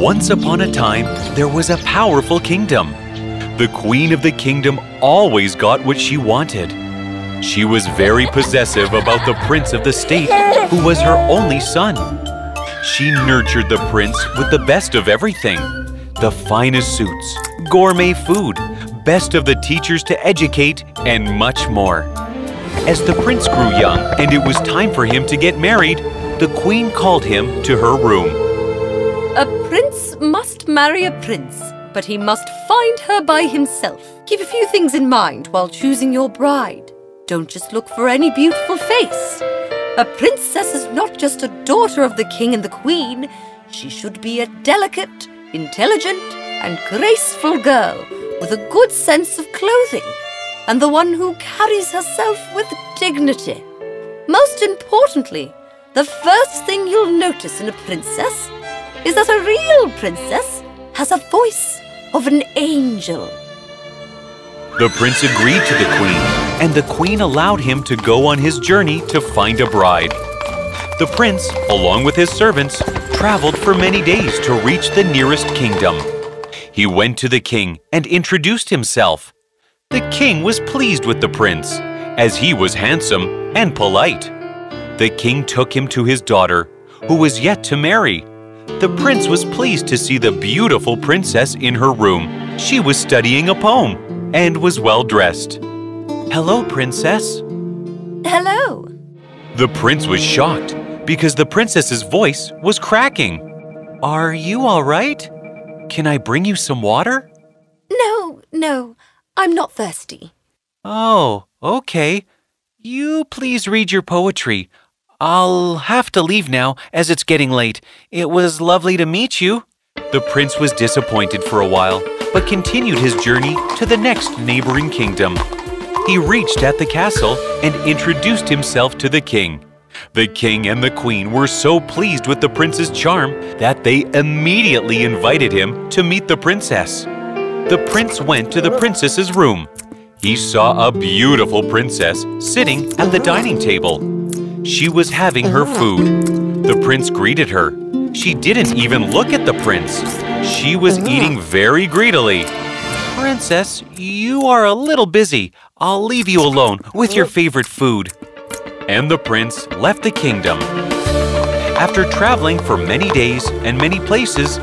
Once upon a time, there was a powerful kingdom. The queen of the kingdom always got what she wanted. She was very possessive about the prince of the state, who was her only son. She nurtured the prince with the best of everything the finest suits, gourmet food, best of the teachers to educate, and much more. As the prince grew young and it was time for him to get married, the queen called him to her room. A prince must marry a prince, but he must find her by himself. Keep a few things in mind while choosing your bride. Don't just look for any beautiful face. A princess is not just a daughter of the king and the queen. She should be a delicate, intelligent, and graceful girl with a good sense of clothing, and the one who carries herself with dignity. Most importantly, the first thing you'll notice in a princess is that a real princess has a voice of an angel. The prince agreed to the queen, and the queen allowed him to go on his journey to find a bride. The prince, along with his servants, traveled for many days to reach the nearest kingdom. He went to the king and introduced himself. The king was pleased with the prince, as he was handsome and polite. The king took him to his daughter, who was yet to marry. The prince was pleased to see the beautiful princess in her room. She was studying a poem and was well dressed. Hello, princess. Hello. The prince was shocked because the princess's voice was cracking. Are you all right? Can I bring you some water? No, no, I'm not thirsty. Oh, okay. You please read your poetry. I'll have to leave now as it's getting late. It was lovely to meet you. The prince was disappointed for a while, but continued his journey to the next neighboring kingdom. He reached at the castle and introduced himself to the king. The king and the queen were so pleased with the prince's charm that they immediately invited him to meet the princess. The prince went to the princess's room. He saw a beautiful princess sitting at the dining table. She was having her food. The prince greeted her. She didn't even look at the prince. She was uh-huh. eating very greedily. Princess, you are a little busy. I'll leave you alone with your favorite food. And the prince left the kingdom. After traveling for many days and many places,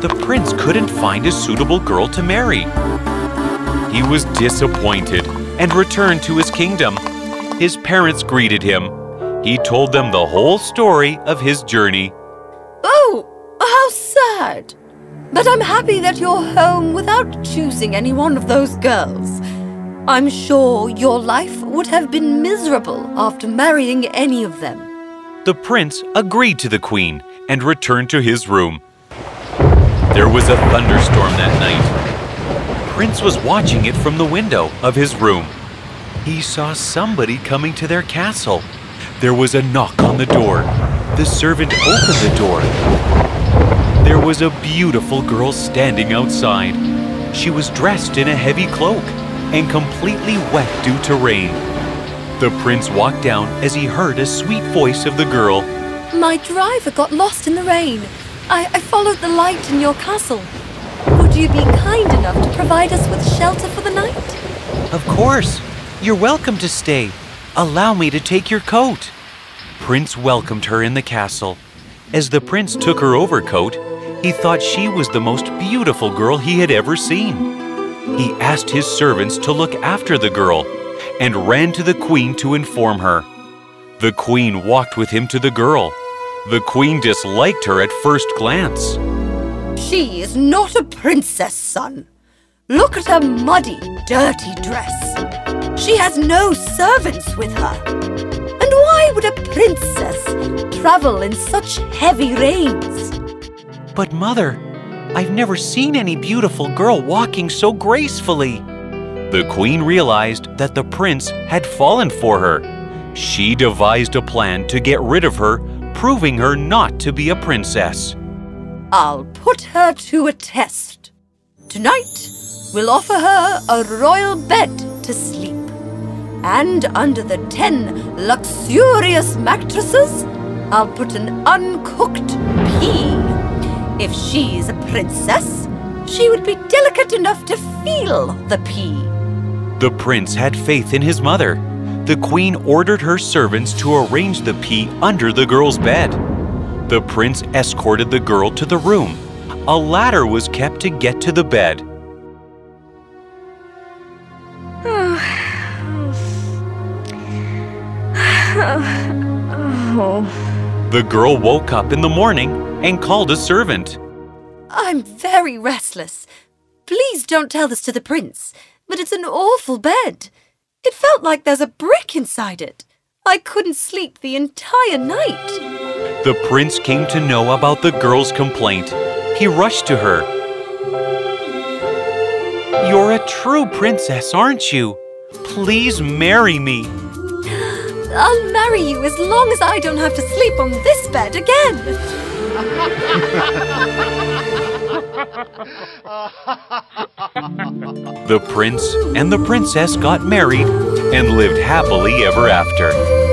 the prince couldn't find a suitable girl to marry. He was disappointed and returned to his kingdom. His parents greeted him. He told them the whole story of his journey. Oh, how sad. But I'm happy that you're home without choosing any one of those girls. I'm sure your life would have been miserable after marrying any of them. The prince agreed to the queen and returned to his room. There was a thunderstorm that night. Prince was watching it from the window of his room. He saw somebody coming to their castle. There was a knock on the door. The servant opened the door. There was a beautiful girl standing outside. She was dressed in a heavy cloak and completely wet due to rain. The prince walked down as he heard a sweet voice of the girl. My driver got lost in the rain. I, I followed the light in your castle. Would you be kind enough to provide us with shelter for the night? Of course. You're welcome to stay. Allow me to take your coat. Prince welcomed her in the castle. As the prince took her overcoat, he thought she was the most beautiful girl he had ever seen. He asked his servants to look after the girl and ran to the queen to inform her. The queen walked with him to the girl. The queen disliked her at first glance. She is not a princess, son. Look at her muddy, dirty dress. She has no servants with her. And why would a princess travel in such heavy rains? But mother, I've never seen any beautiful girl walking so gracefully. The queen realized that the prince had fallen for her. She devised a plan to get rid of her, proving her not to be a princess. I'll put her to a test. Tonight, we'll offer her a royal bed to sleep. And under the ten luxurious mattresses, I'll put an uncooked pea. If she's a princess, she would be delicate enough to feel the pea. The prince had faith in his mother. The queen ordered her servants to arrange the pea under the girl's bed. The prince escorted the girl to the room. A ladder was kept to get to the bed. The girl woke up in the morning and called a servant. I'm very restless. Please don't tell this to the prince, but it's an awful bed. It felt like there's a brick inside it. I couldn't sleep the entire night. The prince came to know about the girl's complaint. He rushed to her. You're a true princess, aren't you? Please marry me. I'll marry you as long as I don't have to sleep on this bed again. The prince and the princess got married and lived happily ever after.